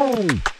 Show!